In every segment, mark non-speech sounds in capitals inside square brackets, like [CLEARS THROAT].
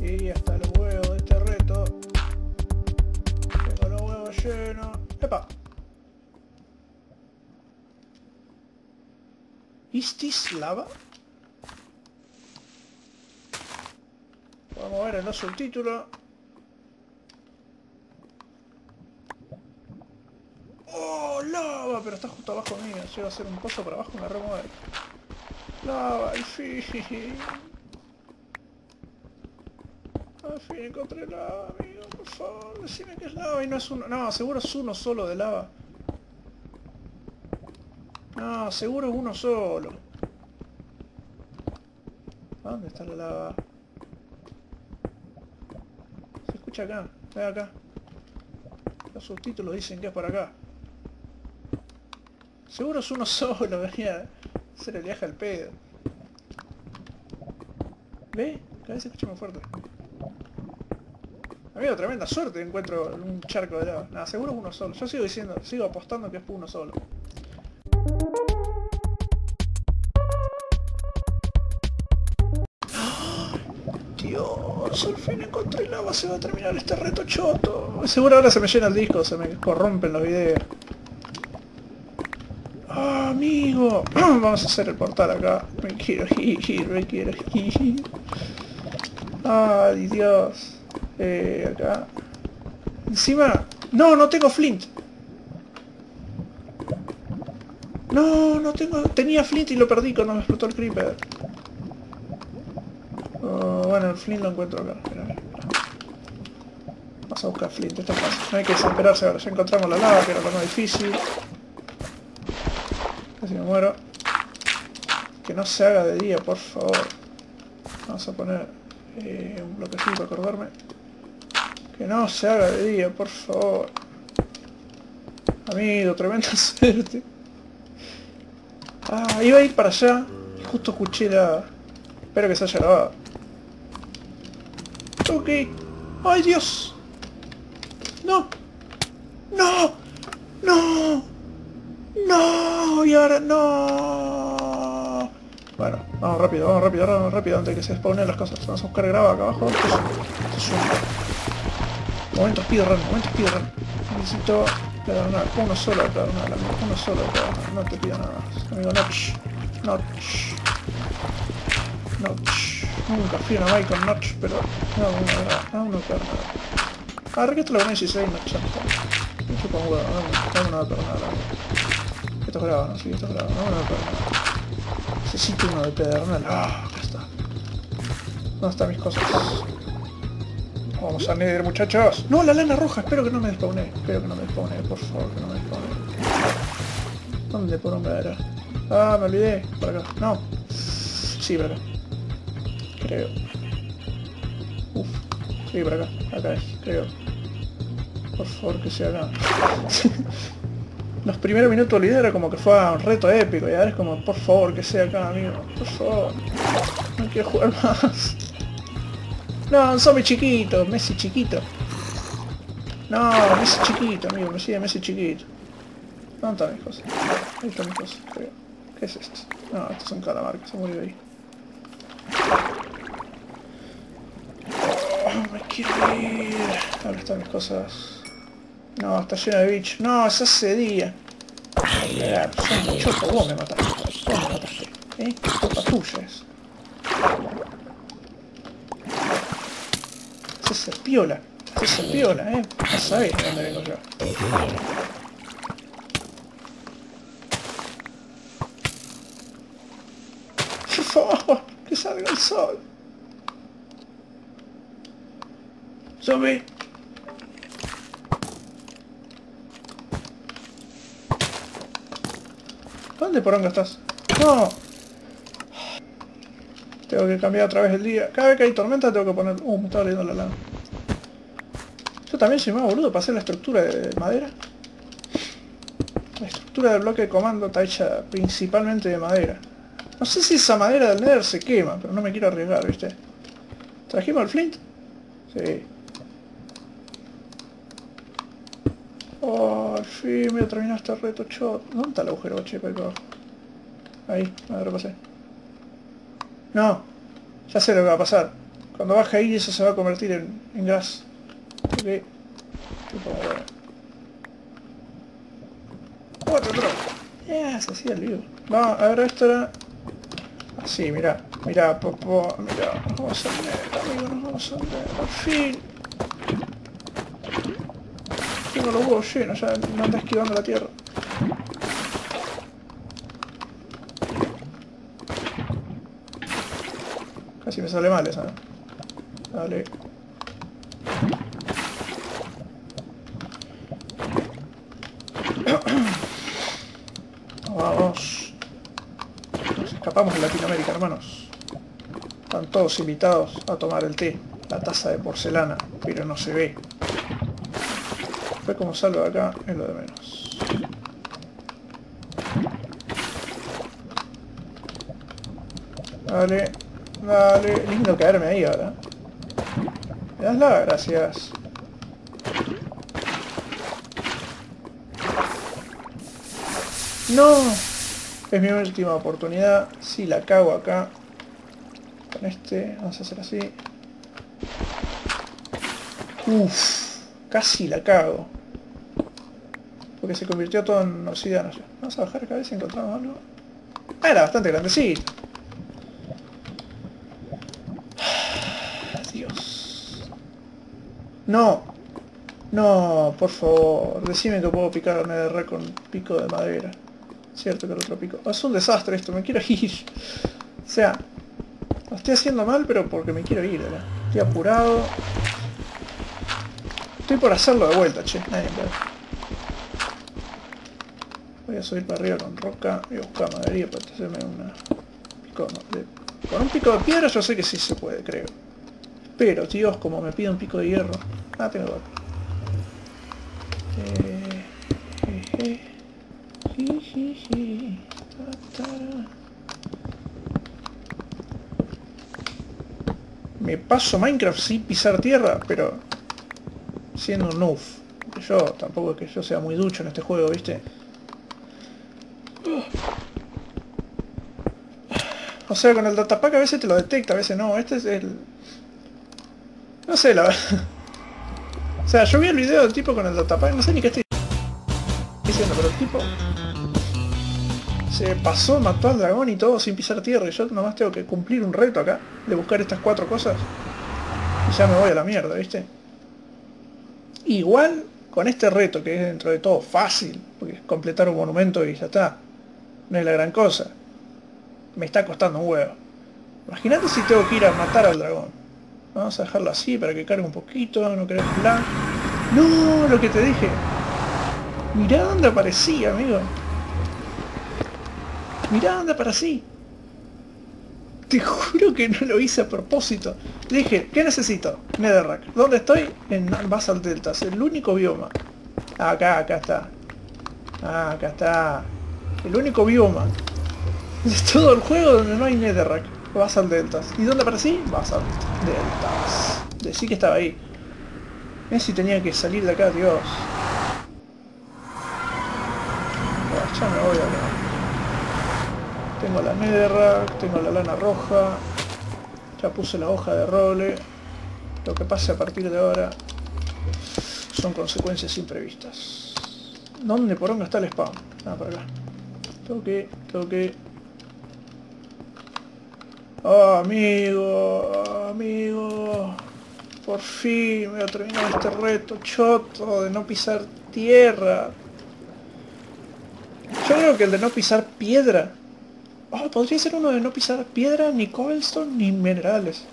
Y hasta los huevos de este reto. Tengo los huevos llenos. ¡Epa! ¿Is this lava? Vamos a ver en los subtítulos. ¡Oh, lava! Pero está justo abajo mío. Va a hacer un pozo para abajo me remueve. Lava, al fin. Al fin encontré lava, amigo. Por favor, decime que es lava y no es uno. No, seguro es uno solo de lava. No, seguro es uno solo. ¿Dónde está la lava? Se escucha acá, ve acá. Los subtítulos dicen que es por acá. Seguro es uno [LAUGHS] solo, venía a hacer el viaje al pedo. ¿Ve? Cada vez se escucha más fuerte. Amigo, tremenda suerte encuentro un charco de lava. Nada, seguro es uno solo. Yo sigo diciendo, sigo apostando que es uno solo. [GASPS] Dios, al fin encontré lava, se va a terminar este reto choto. Seguro ahora se me llena el disco, se me corrompen los videos. Amigo. [CLEARS THROAT] Vamos a hacer el portal acá. Me quiero ir, me quiero ir. Ay, Dios. Eh, acá. Encima... No, no tengo flint. No, no tengo... Tenía flint y lo perdí cuando me explotó el creeper. Oh, bueno, el flint lo encuentro acá. Vamos a buscar flint, esto es fácil. No hay que desesperarse ahora. Ya encontramos la lava, que era lo más difícil. Me muero. Que no se haga de día, por favor. Vamos a poner eh, un bloquecito para acordarme. Que no se haga de día, por favor. Amigo, tremenda [LAUGHS] suerte. Ah, iba a ir para allá y justo escuché la... Espero que se haya grabado. Ok. ¡Ay, Dios! ¡No! ¡No! ¡No! ¡No! Y ahora no. Bueno, vamos rápido, vamos rápido, vamos rápido antes de que se spawnen las cosas. Vamos a buscar graba acá abajo. Momento speedrun, momento speedrun. Necesito. Uno solo de amigo. Uno solo de. No te pido nada. Amigo, Notch. Notch. Notch. Nunca fui una Mike con Notch, pero... No. No, uno de pedernal. Ahora que esto lo ponéis 16 Notch. Una. Esto es grabado, no, sí, esto es grabado. Dame una de pedernal. Necesito uno de pedernal. Ah, acá está. ¿Dónde están mis cosas? Vamos a Nether, muchachos. No, la lana roja. Espero que no me despawné. Espero que no me despawné, por favor, que no me despawné. ¿Dónde por un era? Ah, me olvidé. Por acá. No. Sí, por acá. Creo. Uf. Sí, por acá. Acá es, creo. Por favor, que sea acá. [LAUGHS] Los primeros minutos olvidé era como que fue un reto épico y ahora es como, por favor, que sea acá, amigo. Por favor. No quiero jugar más. No, un zombie chiquito, Messi chiquito. No, Messi chiquito, amigo, me sigue Messi chiquito. ¿Dónde están mis cosas? Ahí están mis cosas, creo. ¿Qué es esto? No, esto es un calamar que se murió ahí. Oh, me quiero ir. Ahora están mis cosas. No, está lleno de bichos. No, es hace día. Son muchos, vos me mataste. Vos me mataste. ¿Eh? Culpa tuya es. Ese piola. Ese piola, eh. No sabés de dónde vengo yo. Por favor, que salga el sol. Zombie. ¿Dónde poronga estás? No. Tengo que cambiar otra vez el día. Cada vez que hay tormenta tengo que poner... Uh, me estaba leyendo la lana. Yo también soy más boludo para hacer la estructura de madera. La estructura del bloque de comando está hecha principalmente de madera. No sé si esa madera del Nether se quema, pero no me quiero arriesgar, ¿viste? ¿Trajimos el flint? Sí. Oh, al fin me terminado este reto shot. ¿Dónde está el agujero, che, para abajo? Ahí, a ver, pasé. No, ya sé lo que va a pasar. Cuando baje ahí eso se va a convertir en, en gas. Ok. Otro. Ya, se hacía el vivo. Vamos, a ver, esto era... Así, mira, mira, popo, mira, nos vamos a ver, amigo, nos vamos a ver, al fin. Tengo los huevos llenos, ya no anda esquivando la tierra. Casi me sale mal esa, ¿no? Dale. Vamos. Nos escapamos de Latinoamérica, hermanos. Están todos invitados a tomar el té, la taza de porcelana, pero no se ve. Fue como salgo acá en lo de menos. Dale, dale. Lindo caerme ahí ahora. ¿Me das la gracias? ¡No! Es mi última oportunidad. Si la cago acá. Con este. Vamos a hacer así. Uff. Casi la cago. Porque se convirtió todo en obsidiana. Vamos a bajar acá a ver si encontramos algo. Ah, era bastante grandecito. Dios. No. No, por favor. Decime que puedo picar NDR con pico de madera. Cierto que el otro pico. Es un desastre esto, me quiero [LAUGHS] ir. O sea, lo estoy haciendo mal, pero porque me quiero ir, ¿verdad? Estoy apurado. Estoy por hacerlo de vuelta, che. Voy a subir para arriba con roca y buscar madería para hacerme una... Pico, de... Con un pico de piedra yo sé que sí se puede, creo. Pero, tíos, como me pide un pico de hierro... Ah, tengo dos. Eh, eh, eh. Me paso Minecraft sin pisar tierra, pero siendo un noob. Yo tampoco es que yo sea muy ducho en este juego, ¿viste? O sea, con el datapack a veces te lo detecta, a veces no. Este es el... No sé, la verdad. O sea, yo vi el video del tipo con el datapack, no sé ni qué estoy diciendo, pero el tipo se pasó, mató al dragón y todo sin pisar tierra. Y yo nomás tengo que cumplir un reto acá, de buscar estas cuatro cosas. Y ya me voy a la mierda, ¿viste? Igual con este reto, que es dentro de todo fácil, porque es completar un monumento y ya está. No es la gran cosa. Me está costando un huevo. Imagínate si tengo que ir a matar al dragón. Vamos a dejarlo así para que cargue un poquito, no querés plan. ¡No! Lo que te dije. Mirá dónde aparecía, amigo. Mirá, anda para así. Te juro que no lo hice a propósito. dije, ¿qué necesito? Netherrack. ¿Dónde estoy? En Basal Deltas, el único bioma. Acá, acá está. Acá está. El único bioma. Es todo el juego donde no hay Netherrack. Basal Deltas. ¿Y dónde aparecí? Basal Deltas. Decí que estaba ahí. si tenía que salir de acá, Dios. ya me voy a tengo la netherrack, tengo la lana roja. Ya puse la hoja de roble. Lo que pase a partir de ahora son consecuencias imprevistas. ¿Dónde por dónde está el spawn? Ah, por acá. Tengo que... Oh, amigo, amigo. Por fin me voy a terminar este reto choto de no pisar tierra. Yo creo que el de no pisar piedra Oh, podría ser uno de no pisar piedra, ni cobblestone, ni minerales.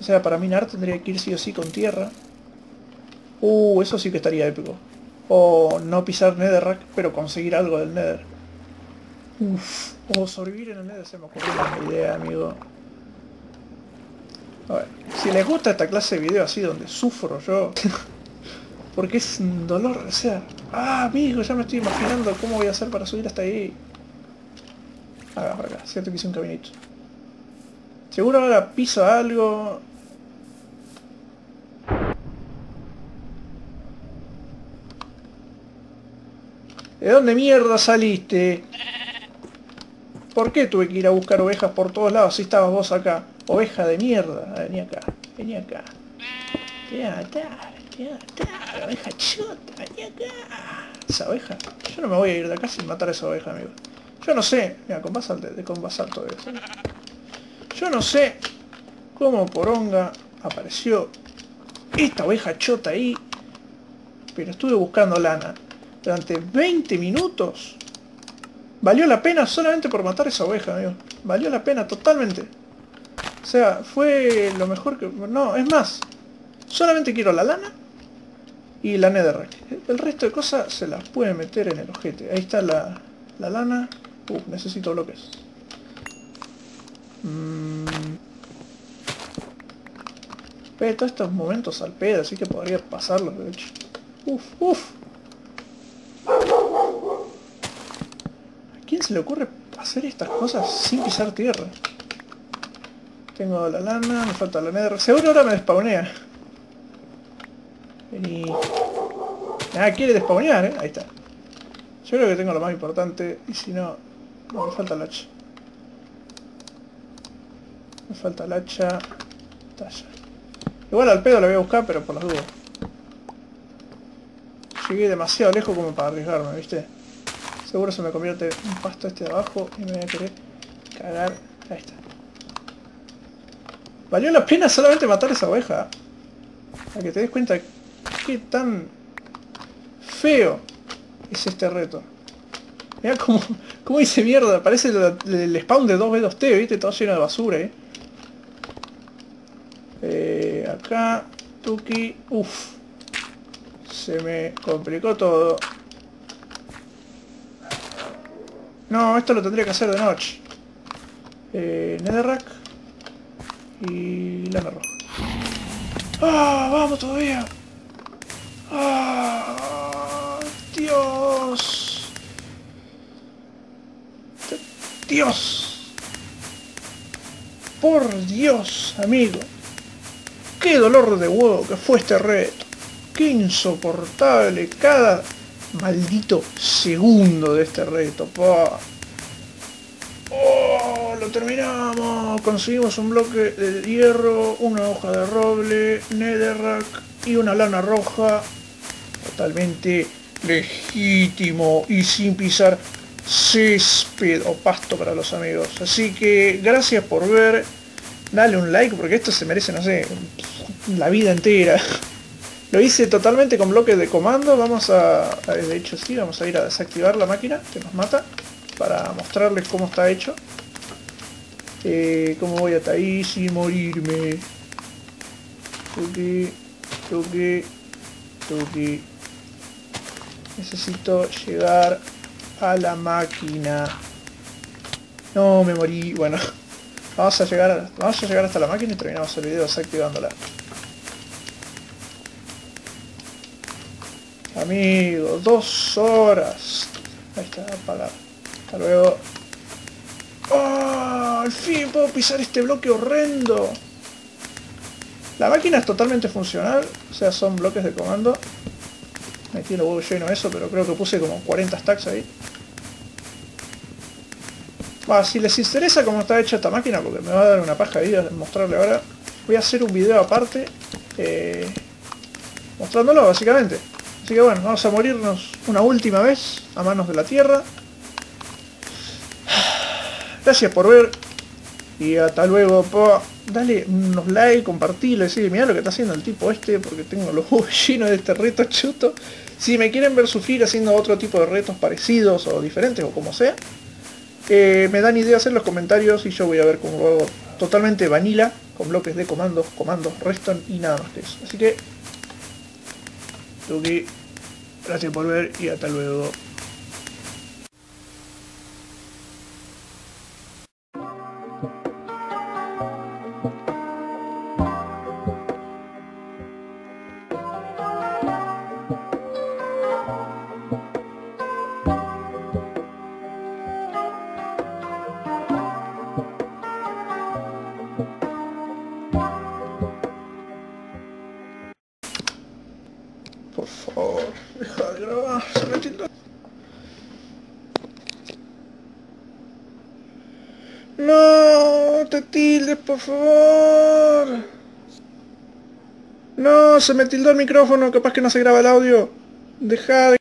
O sea, para minar tendría que ir sí o sí con tierra. Uh, eso sí que estaría épico. O no pisar netherrack, pero conseguir algo del nether. Uf, o sobrevivir en el nether se me ocurrió una idea, amigo. A ver, si les gusta esta clase de video así donde sufro yo, [LAUGHS] porque es un dolor, o sea, ah, amigo, ya me estoy imaginando cómo voy a hacer para subir hasta ahí. Acá, acá. Cierto que hice un caminito. Seguro ahora piso algo. ¿De dónde mierda saliste? ¿Por qué tuve que ir a buscar ovejas por todos lados si estabas vos acá? Oveja de mierda. Vení acá, vení acá. Te voy a matar, te voy a matar, oveja chota, vení acá. Esa oveja. Yo no me voy a ir de acá sin matar a esa oveja, amigo. Yo no sé. Mira, con basalto, de, con basalto de eso. Yo no sé cómo poronga apareció esta oveja chota ahí. Pero estuve buscando lana durante 20 minutos. Valió la pena solamente por matar esa oveja, amigo. Valió la pena totalmente. O sea, fue lo mejor que... No, es más. Solamente quiero la lana y la netherrack. El resto de cosas se las puede meter en el ojete. Ahí está la, la lana. Uh, necesito bloques. Mm. Todos estos momentos al pedo, así que podría pasarlos, de hecho. Uf, uf. ¿A quién se le ocurre hacer estas cosas sin pisar tierra? Tengo la lana, me falta la nether. Seguro ahora me despawnea. Vení. Ah, quiere despawnear, ¿eh? Ahí está. Yo creo que tengo lo más importante. Y si no... No, me falta el hacha. Me falta el hacha. Talla. Igual al pedo la voy a buscar, pero por las dudas. Llegué demasiado lejos como para arriesgarme, ¿viste? Seguro se me convierte un pasto este de abajo y me voy a querer cagar. Ahí está. Valió la pena solamente matar a esa oveja. Para que te des cuenta qué tan feo es este reto. Mira cómo, cómo dice mierda, parece el, spawn de 2B2T, ¿viste? Todo lleno de basura, ¿eh? Eh, acá, Tuki, uff. Se me complicó todo. No, esto lo tendría que hacer de noche. Eh, Netherrack. Y lana roja. ¡Ah! ¡Vamos todavía! ¡Ah! ¡Dios! ¡Dios! ¡Por Dios, amigo! ¡Qué dolor de huevo que fue este reto! ¡Qué insoportable cada maldito segundo de este reto! ¡Oh! ¡Lo terminamos! Conseguimos un bloque de hierro, una hoja de roble, netherrack y una lana roja. Totalmente legítimo y sin pisar césped o pasto para los amigos. Así que gracias por ver. Dale un like porque esto se merece, no sé, la vida entera. Lo hice totalmente con bloques de comando. Vamos a, de hecho sí, vamos a ir a desactivar la máquina que nos mata para mostrarles cómo está hecho. Eh, cómo voy a ahí sin morirme. Toque, toque, toque. Necesito llegar a la máquina. No, me morí. Bueno, [LAUGHS] vamos a llegar, vamos a llegar hasta la máquina y terminamos el video desactivándola. Amigo, dos horas. Ahí está, apagar. Hasta luego. ¡Oh! Al fin puedo pisar este bloque horrendo. La máquina es totalmente funcional, o sea, son bloques de comando. Me tiene huevo lleno eso, pero creo que puse como 40 stacks ahí. Si les interesa cómo está hecha esta máquina, porque me va a dar una paja ahí a mostrarle ahora, voy a hacer un video aparte, eh, mostrándolo básicamente. Así que bueno, vamos a morirnos una última vez a manos de la tierra. Gracias por ver. Y hasta luego. Dale unos likes, compartirlo, decir, mirá lo que está haciendo el tipo este, porque tengo los [LAUGHS] ojos llenos de este reto chuto. Si me quieren ver sufrir haciendo otro tipo de retos parecidos o diferentes o como sea, eh, me dan ideas en los comentarios y yo voy a ver cómo lo hago totalmente vanilla, con bloques de comandos, comandos, reston y nada más que eso. Así que, Tuki, gracias por ver y hasta luego. No, te tildes, por favor. No, se me tildó el micrófono, capaz que no se graba el audio. Deja de